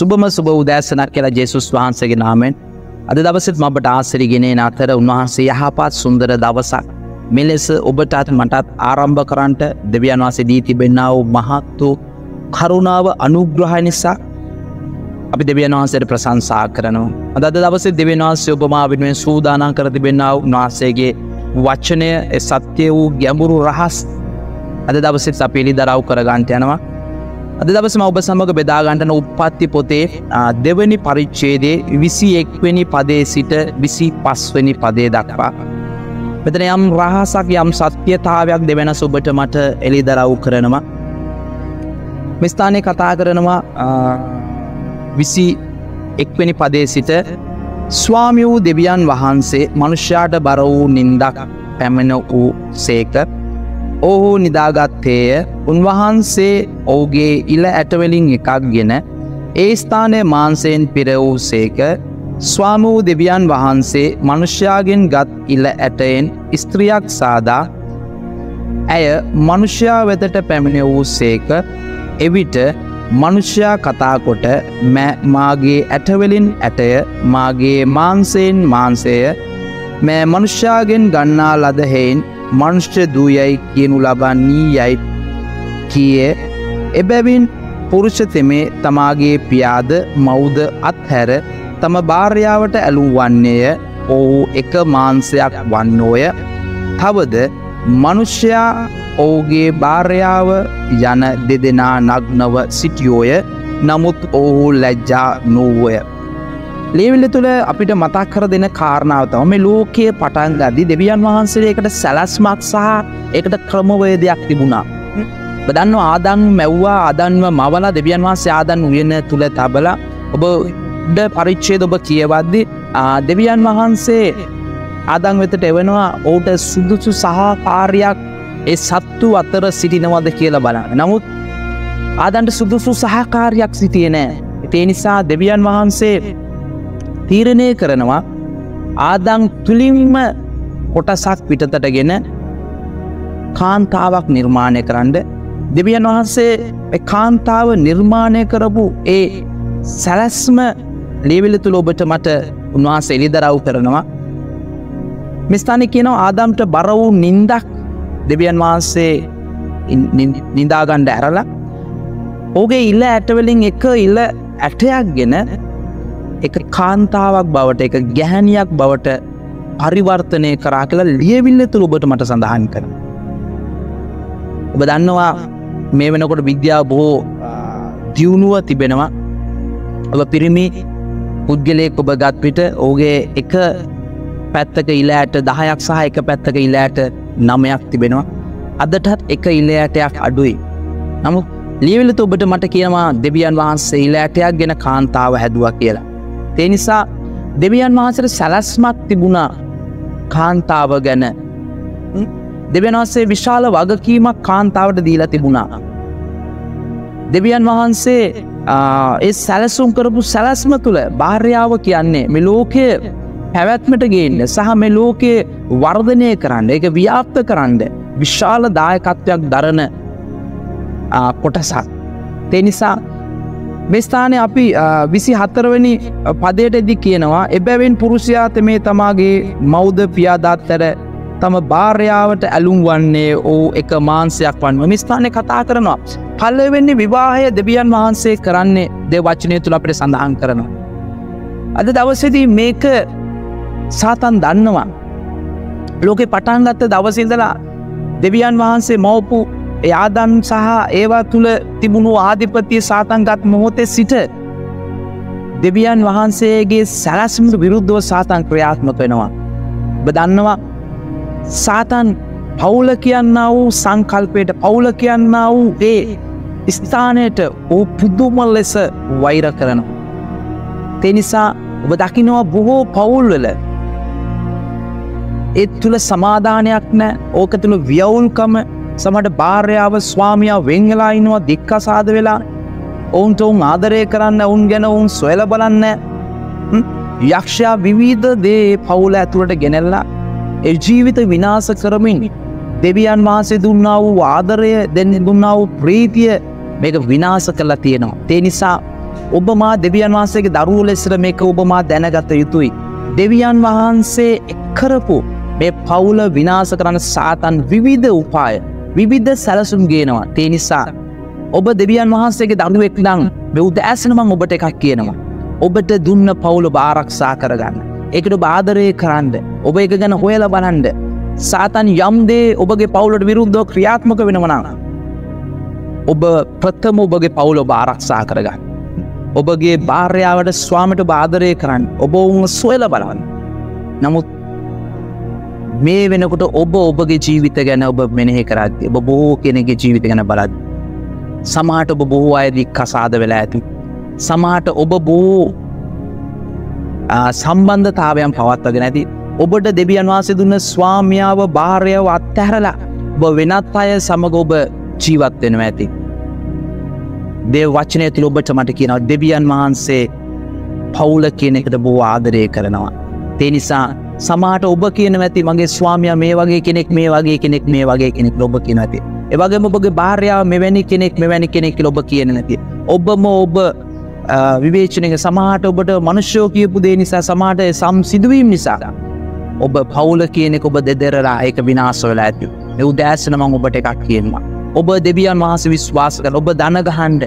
සුබම සුබ උදෑසනක් කියලා ජෙසුස් වහන්සේගේ නාමෙන් අද දවසත් මබට ආසරිගෙනේ අතර උන්වහන්සේ යහපත් සුන්දර දවසක් මෙලෙස ඔබටත් මටත් ආරම්භ කරන්ට දෙවියන් වහන්සේ දී තිබෙන්න්නාව මහත් වූ කරුණාව අනුග්‍රහ නිසා අපි දෙවියන් වහන්සේට ප්‍රසංසා කරනවා. අද දවස දෙවන් වහන්සේ ඔබමා වෙනුවෙන් සූදානන් කර තිබෙන්න්නාව උන්වහන්සේගේ වච්චනය සත්‍යය වූ ගැඹුරු රහස් අද දවසෙත් අපිලි දරව් කරගන්ට යනවා. අද දවසම ඔබ සමඟ බෙදාගන්ටන උපත්ති පොතේ දෙවනි පරිච්චේදේ විසි එක්වැනි පදේ සිට විසි පස්වනි පදේ දක්වා. මෙතන යම් රහසක් යම් සත්‍යතාවයක් දෙවෙන සුබට මට එලි දරව් කරනවා. මෙස්ථානය කතා කරනවා විසි එක්වැනි පදේ සිට ස්වාමි වූ දෙවියන් වහන්සේ මනුෂ්‍යයාට බර වූ නින්දක් පැමෙන වූ සේක ඔහු නිදාගත්තේය උන්වහන්සේ ඔවුගේ ඉල ඇටවලින් එකක් ගෙන ඒ ස්ථානය මාන්සයෙන් පිර වූ සේක. ස්වාම වූ දෙවියන් වහන්සේ මනුෂ්‍යයාගෙන් ගත් ඉල ඇටයෙන් ස්ත්‍රියක් සාදා ඇය මනුෂ්‍යයා වෙතට පැමිණ වූ සේක. එවිට මනුෂ්‍යයා කතාකොට මාගේ ඇටවලින් ඇටය මාගේ මාන්සයෙන් මාන්සය මෑ මනුෂ්‍යාගෙන් ගන්නා ලදහෙයින් මනුෂ්‍ය දූයයි කියනු ලබන්නේ යයි කිය. එබැවින් පුරුෂ තෙමේ තමාගේ පියාද මෞද අත්හැර තම භාර්යාවට ඇලූ වන්නේය ඔහු එක මාන්සයක් වන්නෝය. තවද මනුෂ්‍යයා ඔහුගේ භාර්යාව යන දෙදෙනා නග්නව සිටියෝය. නමුත් ඔහු ලැජ්ජා නොවය ලේවිල්ල තුළ අපිට මතක් කර දෙන කාරණාවතම මේ ලෝකයේ පටන් ගදදි දෙවියන් වහන්සේකට සැලස්මක් සහ එකට ක්‍රමවේදයක් තිබුණා. බදන්න ආදන් මැව්වා අදන්ව මවල දෙවියන් වහන්සේ ආදන් උයන තුළ තබල ඔබ ඩ පරිච්චේද ඔබ කියවද්දි දෙවියන් වහන්සේ ආදං වෙතට එවනවා ඕට සුදුසු සහකාරයක් ඒ සත්තු අතර සිටිනවද කියලා බලන්න. නමුත් ආදන්ට සුදුසු සහකාරයක් සිටිය නෑ. ඒ නිසා දෙවියන් වහන්සේ තීරණය කරනවා. ආදං තුළින්ම කොටසක් පිටතටගෙන කාන්තාවක් නිර්මාණය කරන්න දෙවියන් වහන්සේ කාන්තාව නිර්මාණය කරපු ඒ සැලැස්ම ලේවිල තුළ ඔබට මට උන්වහන්සේ එළිදරව් කරනවා. මෙස්ථාන කියනවා ආදම්ට බර වූ නින්දක් දෙවියන් වහන්සේ නිදාගණ්ඩ ඇරලා. ඕගේ ඉල්ල ඇටවලින් එක ඉල්ල ඇටයක් ගෙන එක කාන්තාවක් බවට එක ගැහැනියක් බවට පරිවර්තනය කරා කියලා ලියවිල්ල තුළ ඔබට මට සඳහන් කර. ඔබ දන්නවා මේ වෙනකොට විද්‍යාව බොහෝ දියුණුව තිබෙනවා. ඔබ පිරිමි පුද්ගලයෙක් ඔබ ගත්පිට ඕගේ එක පැත්තක ඉලෑට දහයක් සහ එක පැත්තක ඉලෑට නමයක් තිබෙනවා. අදටත් එක ඉල්ලෑටයක් අඩුයි. නමුත් ලියවිලත ඔබට මට කියනවා දෙවියන් වහන්සේ ඉලෑටයක් ගෙන කාන්තාව හැදුව කියලා. ඒ නිසා දෙවියන් වහන්සට සැලස්මක් තිබුණා කාන්තාව ගැන දෙවනස්සේ විශාල වගකීමක් කාන්තාවට දීලා තිබුණා. දෙවියන් වහන්සේ ඒ සැලසුම් කරපු සැලස්ම තුළ භාර්යාව කියන්නේ මෙ ලෝකය පැවැත්මට ගේන්න සහ මෙ ලෝකයේ වර්ධනය කරන්න එක ව්‍යාප්ත කරන්න විශාල දායකත්වයක් දරන කොටසක්. තෙනිසා මෙස්ථානය අපි විසි හත්තරවනි පදයට එදි කියනවා එබැවෙන් පුරුෂයාත මේ තමාගේ මෞද පියාදත්තර තම භාර්යාවට ඇලුම් වන්නේ ඕ එක මාන්සයක් වන්ව මිස්ථානය කතා කරනවා. පල්ලවෙන්නේ විවාහය දෙවියන් වහන්සේ කරන්නේ දෙ වචනය තුළ අපට සඳහන් කරනවා. අද දවසදී මේක සාතන් දන්නවා. ලෝකෙ පටන්ගත්ත දවසිදලා දෙවියන් වහන්සේ මවපු යාදන් සහ ඒවා තුළ තිබුණු ආධිපතිය සාතන්ගත් මොහොතේ සිට දෙවියන් වහන්සේගේ සැලස්මට විරුද්ධව සාතන් ක්‍රියාත්මක වෙනවා. බදන්නවා සාතන් පවුල කියන්න වූ සංකල්පයට පවුල කියන්න වූ ඒ ස්ථානයට ඕ පුද්දුමල් ලෙස වෛර කරනවා. තෙනිසා ඔබ දකිනවා බොහෝ පවුල්වල එත් තුළ සමාධානයක් නෑ ඕක තුළ ව්‍යවුල්කම සමට භාර්යාව ස්වාමියා වෙංගලා ඉන්නවා දික්කසාද වෙලා ඔවුන්ට ඔවුන් ආදරය කරන්න ඔවුන් ගැන ඔවුන් සොයල බලන්න යක්ෂයා විවිධ දේ පවුල ඇතුළට ගෙනෙල්ලා ඒ ජීවිත විනාස කරමින් දෙවියන් වහන්සේ දුන්නා වූ ආදරය දෙන්න දුන්නා වූ ප්‍රීතිය මේක විනාස කරලා තියෙනවා. තේ නිසා ඔබ මා දෙවියන් වහන්සේගේ දරුව ලෙසර මේක ඔබ මා දැනගත යුතුයි. දෙවියන් වහන්සේ එක්කරපු මේ පවුල විනාස කරන්න සාතන් විවිධ උපාය විවිධ සැලසුම් ගේනවා තේ නිසා ඔබ දෙවියන් වහන්සේගේ දරුවෙක් නං මෙවුද ඇසනමං ඔබට එකක් කියනවා. ඔබට දුන්න පවුල භාරක්ෂා කරගන්න. එකට බාදරය කරන්න ඔබ එක ගැන හොයල බලන්ඩ සාතන් යම්දේ ඔබගේ පවුලට විරුද්ධෝ ක්‍රියාත්මක වෙනවනා. ඔබ ප්‍රථම ඔබගේ පවුල භාරක්ෂා කරගන්න. ඔබගේ භාර්යාවට ස්වාමට බාදරය කරන්න ඔබ ඔවුන් සොයල බලවන්න. නමුත් මේ වෙනකොට ඔබ ඔබගේ ජීවිත ගැන ඔබ මෙනෙහි කරද්දි ඔබ බොහෝ කෙනෙගේ ජීවිත ගැන බලද. සමාට ඔබ බොහෝ අයදික් කසාද වෙලා ඇති. සමාට ඔබ බෝ සම්බන්ධතාවයන් පවත්වගෙන ඇති ඔබට දෙවියන් වාසේ දුන්න ස්වාමියාව භාරයව අත්තැහරලා ඔබ වෙනත් අය සමඟ ඔබ ජීවත් වෙනවා ඇති. දේ වචනය තුළ ඔබට මට කියනව දෙවියන් වහන්සේ පවුල කියන එකට බෝ ආදරය කරනවා. තේ නිසා සමාට ඔබ කියන ඇති මගේ ස්වාමිය මේ වගේ කෙනෙක් මේ වගේ කෙනෙක් මේ වගේ කෙනෙක් ලොබ කියන ඇති. එවගේම ඔබගේ භාර්යාව මෙවැනි කෙනෙක් මෙවැනි කෙනෙක් ලොබ කියන නැති. ඔබම ඔබ විවේචනක සමහට ඔබට මනුෂ්‍යෝ කියපු දේ නිසා සමාට සම් සිදුවීම් නිසා. ඔබ පවුල කියනෙක ඔබ දෙදරලා ඒක විනාසවල ඇති. එව් දෑසනමං ඔබට එකක් කියන්වා. ඔබ දෙවියන් වහස විශ්වාස කර ඔබ දනගහන්ඩ.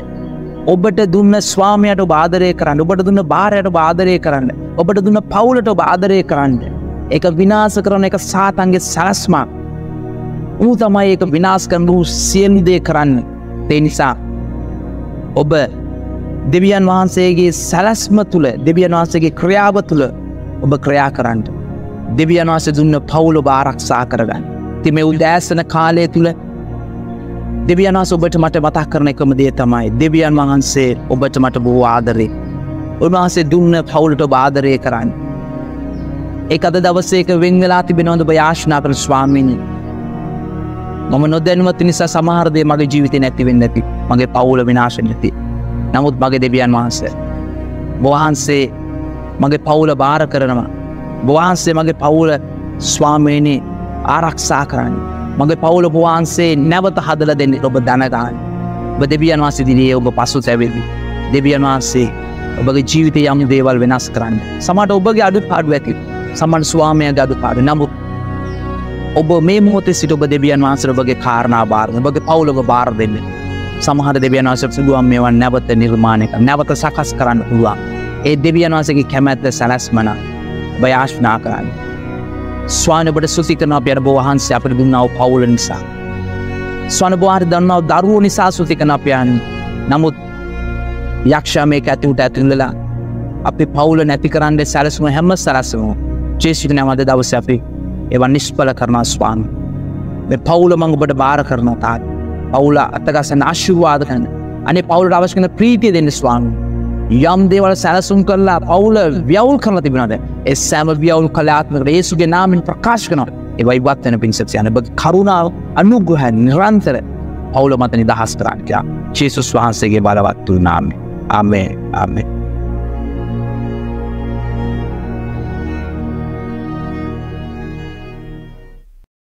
ඔබට දුන්න ස්වාමයට බාදරය කරන්න ඔබට දුන්න භාරයට බාදරය කරන්න. ඔබට දුන්න පවුලට බාදරය කරන්න. එක විනාස කරන එක සාතන්ගේ සැලස්මක්. ඌ තමයි ඒක විනාස් කරන වූ සියලුදේ කරන්න. තෙනිසා ඔබ දෙවියන් වහන්සේගේ සැලස්ම තුළ දෙවියන් වහන්සේගේ ක්‍රියාව තුළ ඔබ ක්‍රියා කරන්නට. දෙවියන් වහස දුන්න පවුල භාරක්ෂා කරගන්න. තිම උදෑසන කාලය තුළ දෙවියන් වහස ඔබට මට මතක් කරන එකම දේ තමයි දෙවියන් වහන්සේ ඔබට මට බෝ ආදරේ. උන්වහන්සේ දුන්න පවුලට බාදරය කරන්න. එක අද දවසේක වෙංවෙලා තිබෙනවඳ යාශනා කර ස්වාමීණී. මම නොදැනුවත් නිසා සමහරදය මගේ ජීවිත නැතිවෙන්න ඇති මගේ පවුල විනාශ නැති. නමුත් මගේ දෙවියන් වහන්සේ. බොහන්සේ මගේ පවුල භාර කරනවා. බොහන්සේ මගේ පවුල ස්වාමීනී ආරක්ෂා කරන්න. මගේ පවුල බොහන්සේ නැවත හදල දෙන්න ඔබ දැනගන්න. ඔබ දෙවියන් වහන්සේ දිරියේ ඔබ පසු සැවෙවි. දෙවියන් වහන්සේ ඔබගේ ජීවිත යම් දේවල් වෙනස් කරන්න. සමට ඔබගේ අඩු පාඩු ඇති සමන් ස්වාමය ගඩු පාඩු නමුත් ඔබ මේ මොහොතේ සිට ඔබ දෙවියන් වහන්සර ඔබගේ කාරණා භාරණ ඔබගේ පවුලොබ භාර දෙන්න. සමහර දෙවියන් වහන්ස සිදුවම් මේවන් නැවත නිර්මාණයක නැවත සකස් කරන්න පුළුවන්. ඒ දෙවියන් වහන්සගේ කැමැත්ත සැලස්මන බයාශ්නා කරන්න. ස්වානබට සුසිකන අපයට බෝහන්සේ අපට දුන්නාව පවුල නිසා. ස්වනබවාට දන්නාව දරුවෝ නිසා සුතිකන අපයන් නමුත් යක්ෂා මේක ඇතිවට ඇතුල්ලලා අපි පවුල නැති කරන්න සැලසුම හැම සලසම ජේසික නැමද දවස අපි එවන් නිස්්පල කරනා ස්වාන් පවුල මං ඔබට බාර කරන තාත් පවුල අත්තගසන අශ්වාද කන්න අනේ පවුල අවශ්කන ප්‍රීතිය දෙන්න ස්වාන් යම් දේවල සැලසුම් කරලා පවුල ව්‍යවුල් කරල තිබෙනද එ සෑම ව්‍යවුල් කලාත්මක ඒසුගේ නාමින් ප්‍රකාශ කන එවයි වත්වන පින්සත් යන බ කරුණාව අනුග්‍රහ නිරන්තර පවුල මත නිදහස් කරන්නකයා චේසුස් වහන්සේගේ බලවත්තුූ නාමේ අමේ අමේ